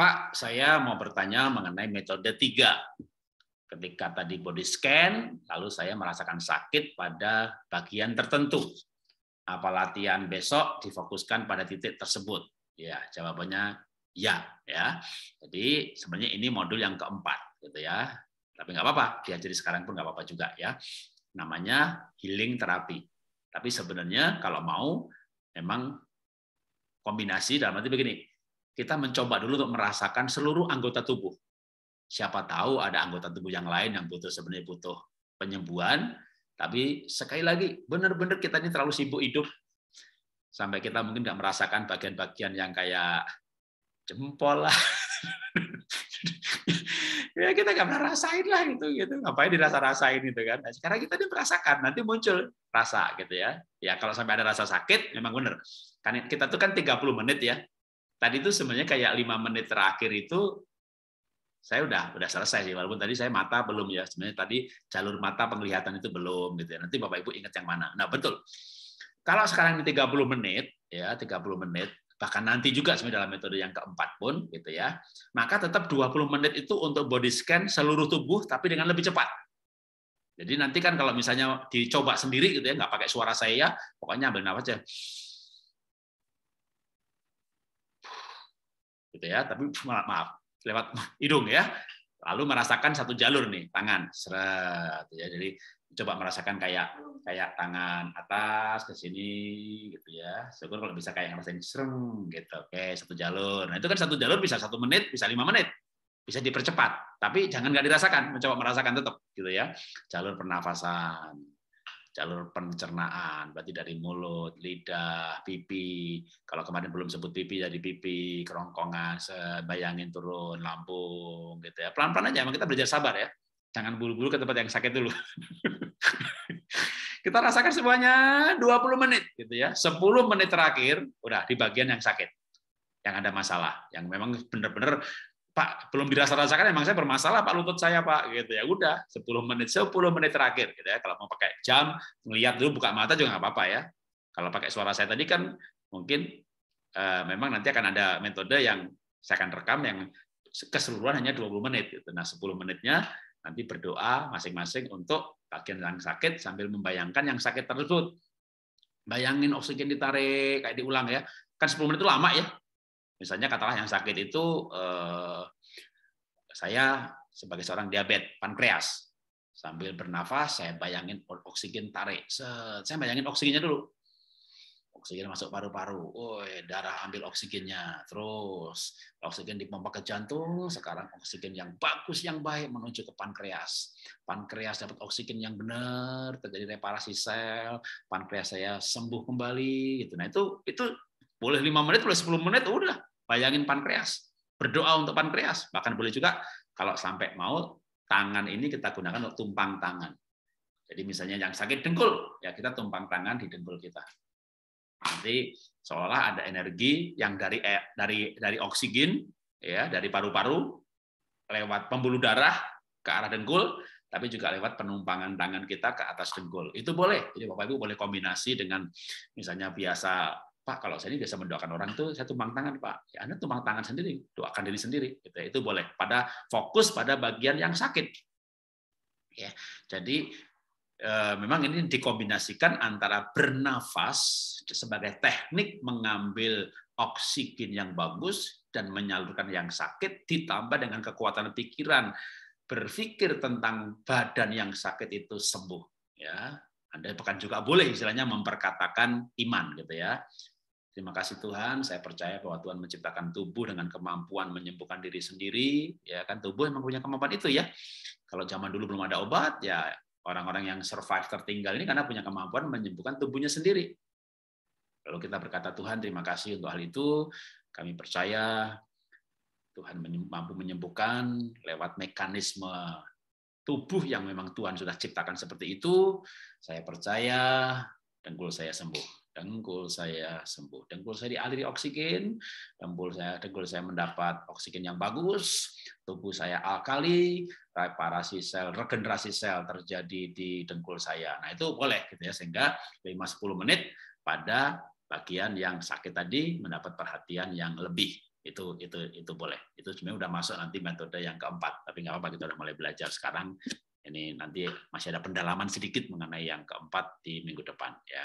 Pak, saya mau bertanya mengenai metode tiga. Ketika tadi body scan, lalu saya merasakan sakit pada bagian tertentu. Apa latihan besok difokuskan pada titik tersebut? Ya, jawabannya ya. Ya, jadi sebenarnya ini modul yang keempat, gitu ya. Tapi nggak apa-apa, diajari sekarang pun nggak apa-apa juga ya. Namanya healing terapi. Tapi sebenarnya kalau mau, memang kombinasi dalam arti begini, kita mencoba dulu untuk merasakan seluruh anggota tubuh. Siapa tahu ada anggota tubuh yang lain yang butuh sebenarnya butuh penyembuhan, tapi sekali lagi benar-benar kita ini terlalu sibuk hidup. Sampai kita mungkin nggak merasakan bagian-bagian yang kayak jempol lah. ya kita nggak pernah rasain lah gitu gitu. Ngapain dirasa rasain gitu kan? Nah, sekarang kita merasakan nanti muncul rasa gitu ya. Ya kalau sampai ada rasa sakit memang benar. Kan kita tuh kan 30 menit ya tadi itu sebenarnya kayak lima menit terakhir itu saya udah udah selesai sih. Walaupun tadi saya mata belum ya. Sebenarnya tadi jalur mata penglihatan itu belum gitu ya. Nanti bapak ibu ingat yang mana. Nah betul. Kalau sekarang ini 30 menit ya 30 menit bahkan nanti juga sebenarnya dalam metode yang keempat pun gitu ya maka tetap 20 menit itu untuk body scan seluruh tubuh tapi dengan lebih cepat. Jadi nanti kan kalau misalnya dicoba sendiri gitu ya nggak pakai suara saya pokoknya ambil nafas aja gitu ya. Tapi maaf, maaf lewat hidung ya. Lalu merasakan satu jalur nih tangan. Seret ya. Jadi coba merasakan kayak kayak tangan atas ke sini gitu ya. Syukur kalau bisa kayak ngerasain serem gitu. Oke satu jalur. Nah itu kan satu jalur bisa satu menit bisa lima menit. Bisa dipercepat. Tapi jangan nggak dirasakan mencoba merasakan tetap gitu ya. Jalur pernafasan jalur pencernaan, berarti dari mulut, lidah, pipi. Kalau kemarin belum sebut pipi jadi pipi, kerongkongan, bayangin turun lambung gitu ya. Pelan-pelan aja, emang kita belajar sabar ya. Jangan buru-buru ke tempat yang sakit dulu. kita rasakan semuanya 20 menit gitu ya. 10 menit terakhir udah di bagian yang sakit. Yang ada masalah, yang memang benar-benar Pak belum dirasa-rasakan emang saya bermasalah Pak lutut saya Pak gitu ya. Udah 10 menit 10 menit terakhir gitu ya. Kalau mau pakai jam melihat dulu buka mata juga nggak apa-apa ya. Kalau pakai suara saya tadi kan mungkin eh, memang nanti akan ada metode yang saya akan rekam yang keseluruhan hanya 20 menit gitu. nah 10 menitnya nanti berdoa masing-masing untuk bagian yang sakit sambil membayangkan yang sakit tersebut. Bayangin oksigen ditarik kayak diulang ya. Kan 10 menit itu lama ya Misalnya katakanlah yang sakit itu eh, saya sebagai seorang diabetes pankreas sambil bernafas saya bayangin oksigen tarik. Saya bayangin oksigennya dulu. Oksigen masuk paru-paru. Oh, darah ambil oksigennya. Terus oksigen dipompa ke jantung. Sekarang oksigen yang bagus, yang baik menuju ke pankreas. Pankreas dapat oksigen yang benar, terjadi reparasi sel. Pankreas saya sembuh kembali. Gitu. Nah itu itu boleh lima menit, boleh 10 menit, udah Bayangin pankreas, berdoa untuk pankreas. Bahkan boleh juga kalau sampai mau tangan ini kita gunakan untuk tumpang tangan. Jadi misalnya yang sakit dengkul, ya kita tumpang tangan di dengkul kita. Nanti seolah ada energi yang dari eh, dari dari oksigen ya dari paru-paru lewat pembuluh darah ke arah dengkul, tapi juga lewat penumpangan tangan kita ke atas dengkul. Itu boleh. Jadi Bapak Ibu boleh kombinasi dengan misalnya biasa Pak, kalau saya ini biasa mendoakan orang itu saya tumpang tangan, Pak. Ya, Anda tumpang tangan sendiri, doakan diri sendiri. Gitu. Itu boleh. Pada fokus pada bagian yang sakit. Ya, jadi eh, memang ini dikombinasikan antara bernafas sebagai teknik mengambil oksigen yang bagus dan menyalurkan yang sakit ditambah dengan kekuatan pikiran berpikir tentang badan yang sakit itu sembuh ya anda bahkan juga boleh istilahnya memperkatakan iman gitu ya Terima kasih Tuhan, saya percaya bahwa Tuhan menciptakan tubuh dengan kemampuan menyembuhkan diri sendiri. Ya kan tubuh memang punya kemampuan itu ya. Kalau zaman dulu belum ada obat, ya orang-orang yang survive tertinggal ini karena punya kemampuan menyembuhkan tubuhnya sendiri. Lalu kita berkata Tuhan, terima kasih untuk hal itu. Kami percaya Tuhan mampu menyembuhkan lewat mekanisme tubuh yang memang Tuhan sudah ciptakan seperti itu. Saya percaya dengkul saya sembuh dengkul saya sembuh. Dengkul saya dialiri oksigen, dengkul saya dengkul saya mendapat oksigen yang bagus, tubuh saya alkali, reparasi sel, regenerasi sel terjadi di dengkul saya. Nah, itu boleh gitu ya sehingga 5 10 menit pada bagian yang sakit tadi mendapat perhatian yang lebih itu itu itu boleh itu sebenarnya udah masuk nanti metode yang keempat tapi nggak apa-apa kita udah mulai belajar sekarang ini nanti masih ada pendalaman sedikit mengenai yang keempat di minggu depan ya